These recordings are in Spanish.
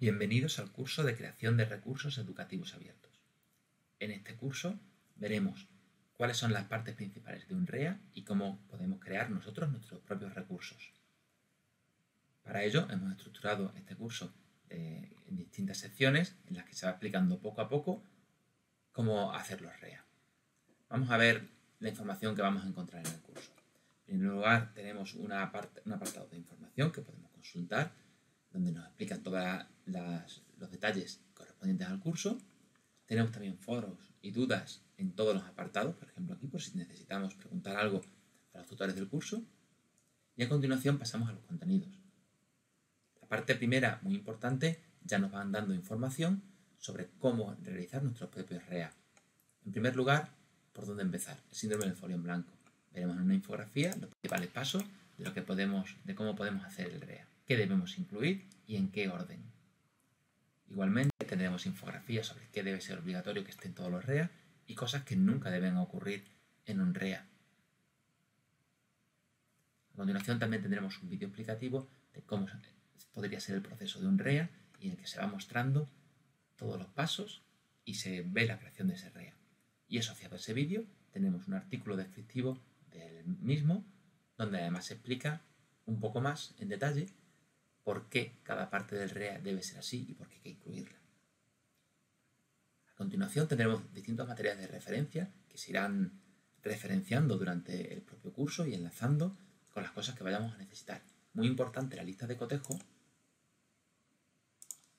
Bienvenidos al curso de creación de recursos educativos abiertos. En este curso veremos cuáles son las partes principales de un REA y cómo podemos crear nosotros nuestros propios recursos. Para ello hemos estructurado este curso en distintas secciones en las que se va explicando poco a poco cómo hacer los REA. Vamos a ver la información que vamos a encontrar en el curso. En primer lugar tenemos una parte, un apartado de información que podemos consultar donde nos explican todos los detalles correspondientes al curso. Tenemos también foros y dudas en todos los apartados, por ejemplo aquí por si necesitamos preguntar algo a los tutores del curso. Y a continuación pasamos a los contenidos. La parte primera, muy importante, ya nos van dando información sobre cómo realizar nuestros propios REA. En primer lugar, por dónde empezar, el síndrome del folio en blanco. Veremos en una infografía los principales pasos de, lo que podemos, de cómo podemos hacer el REA qué debemos incluir y en qué orden. Igualmente tendremos infografías sobre qué debe ser obligatorio que estén todos los REA y cosas que nunca deben ocurrir en un REA. A continuación también tendremos un vídeo explicativo de cómo podría ser el proceso de un REA y en el que se va mostrando todos los pasos y se ve la creación de ese REA. Y asociado a ese vídeo tenemos un artículo descriptivo del mismo donde además se explica un poco más en detalle por qué cada parte del REA debe ser así y por qué hay que incluirla. A continuación tendremos distintos materiales de referencia que se irán referenciando durante el propio curso y enlazando con las cosas que vayamos a necesitar. Muy importante la lista de cotejo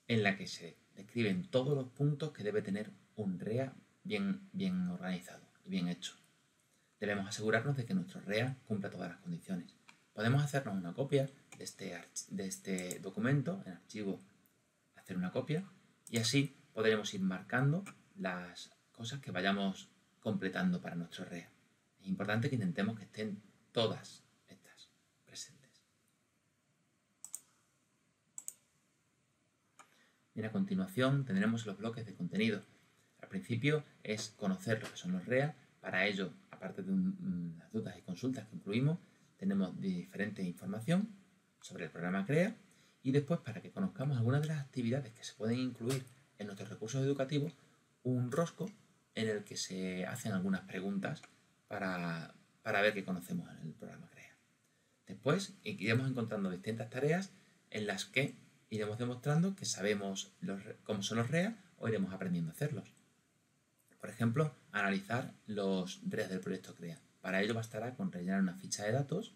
en la que se describen todos los puntos que debe tener un REA bien, organizado y bien hecho. Debemos asegurarnos de que nuestro REA cumpla todas las condiciones. Podemos hacernos una copia este, de este documento en archivo, hacer una copia y así podremos ir marcando las cosas que vayamos completando para nuestro REA. Es importante que intentemos que estén todas estas presentes. Y a continuación tendremos los bloques de contenido. Al principio es conocer lo que son los REA. Para ello, aparte de las dudas y consultas que incluimos, tenemos diferente información sobre el programa CREA y después para que conozcamos algunas de las actividades que se pueden incluir en nuestros recursos educativos, un rosco en el que se hacen algunas preguntas para, ver qué conocemos en el programa CREA. Después iremos encontrando distintas tareas en las que iremos demostrando que sabemos cómo son los REA o iremos aprendiendo a hacerlos. Por ejemplo, analizar los REA del proyecto CREA. Para ello bastará con rellenar una ficha de datos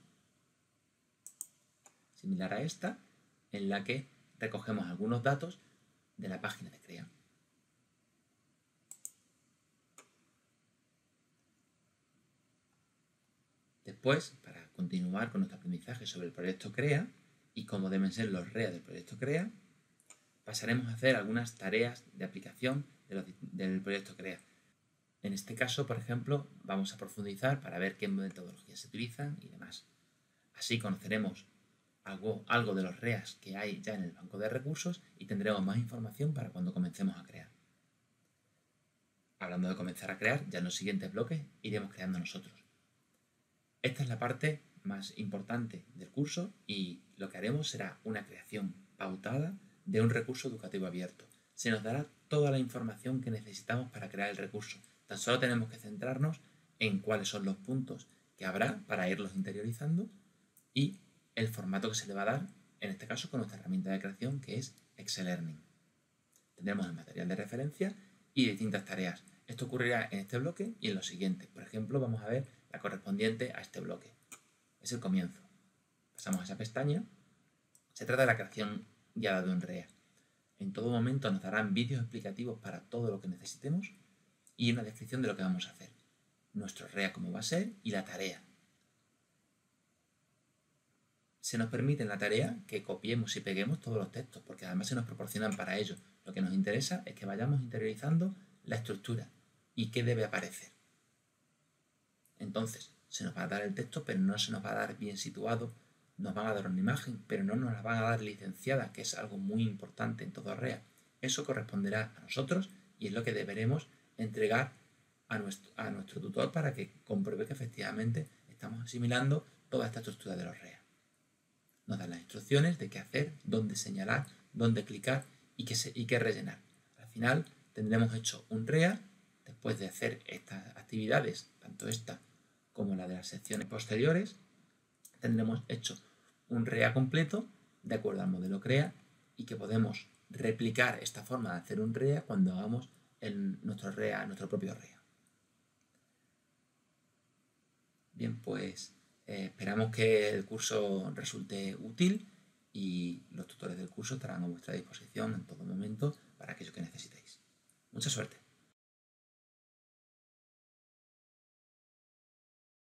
similar a esta, en la que recogemos algunos datos de la página de CREA. Después, para continuar con nuestro aprendizaje sobre el proyecto CREA y cómo deben ser los REA del proyecto CREA, pasaremos a hacer algunas tareas de aplicación del proyecto CREA en este caso, por ejemplo, vamos a profundizar para ver qué metodologías se utilizan y demás. Así conoceremos algo, algo de los REAs que hay ya en el banco de recursos y tendremos más información para cuando comencemos a crear. Hablando de comenzar a crear, ya en los siguientes bloques iremos creando nosotros. Esta es la parte más importante del curso y lo que haremos será una creación pautada de un recurso educativo abierto. Se nos dará toda la información que necesitamos para crear el recurso, Tan solo tenemos que centrarnos en cuáles son los puntos que habrá para irlos interiorizando y el formato que se le va a dar, en este caso con nuestra herramienta de creación que es Excel Learning. Tendremos el material de referencia y distintas tareas. Esto ocurrirá en este bloque y en los siguientes. Por ejemplo, vamos a ver la correspondiente a este bloque. Es el comienzo. Pasamos a esa pestaña. Se trata de la creación guiada de un REA. En todo momento nos darán vídeos explicativos para todo lo que necesitemos y una descripción de lo que vamos a hacer. Nuestro REA cómo va a ser y la tarea. Se nos permite en la tarea que copiemos y peguemos todos los textos, porque además se nos proporcionan para ello. Lo que nos interesa es que vayamos interiorizando la estructura y qué debe aparecer. Entonces, se nos va a dar el texto, pero no se nos va a dar bien situado. Nos van a dar una imagen, pero no nos la van a dar licenciada, que es algo muy importante en todo REA. Eso corresponderá a nosotros y es lo que deberemos entregar a nuestro, a nuestro tutor para que compruebe que efectivamente estamos asimilando toda esta estructura de los REA. Nos dan las instrucciones de qué hacer, dónde señalar, dónde clicar y que, y que rellenar. Al final tendremos hecho un REA después de hacer estas actividades, tanto esta como la de las secciones posteriores, tendremos hecho un REA completo de acuerdo al modelo CREA y que podemos replicar esta forma de hacer un REA cuando hagamos el, nuestro REA, nuestro propio REA. Bien, pues eh, esperamos que el curso resulte útil y los tutores del curso estarán a vuestra disposición en todo momento para aquello que necesitéis. Mucha suerte.